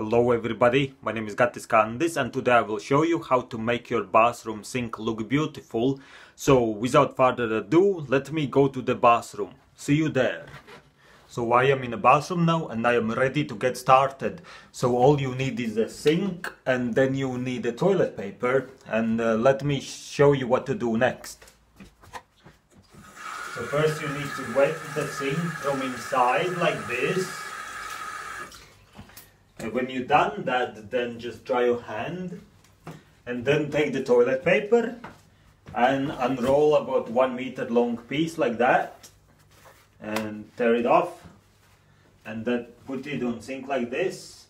Hello everybody, my name is Gatis Kandis and today I will show you how to make your bathroom sink look beautiful. So without further ado, let me go to the bathroom. See you there. So I am in the bathroom now and I am ready to get started. So all you need is a sink and then you need a toilet paper and uh, let me show you what to do next. So first you need to wet the sink from inside like this. And when you've done that, then just dry your hand and then take the toilet paper and unroll about one meter long piece like that and tear it off. And then put it on sink like this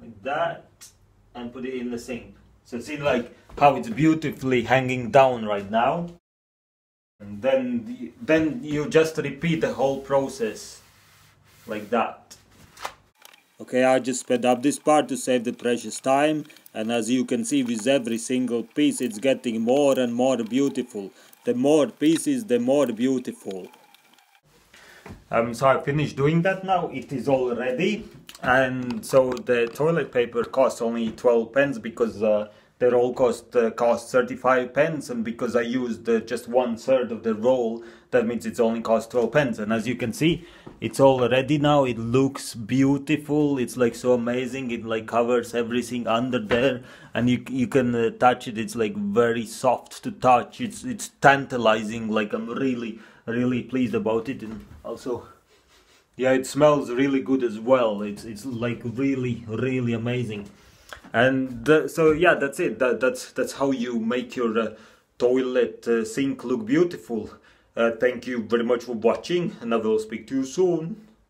like that and put it in the sink. So see like how it's beautifully hanging down right now. And then the, then you just repeat the whole process like that okay I just sped up this part to save the precious time and as you can see with every single piece it's getting more and more beautiful the more pieces the more beautiful um, so I finished doing that now. It is all ready. And so the toilet paper costs only 12 pence because uh, they roll cost uh, cost 35 pence and because I used uh, just one third of the roll that means it's only cost 12 pence. And as you can see it's all ready now. It looks beautiful. It's like so amazing. It like covers everything under there. And you you can uh, touch it. It's like very soft to touch. It's it's tantalizing. Like I'm really really pleased about it. And also yeah it smells really good as well. It's it's like really really amazing and so yeah that's it. That, that's that's how you make your uh, toilet uh, sink look beautiful. Uh, thank you very much for watching and i will speak to you soon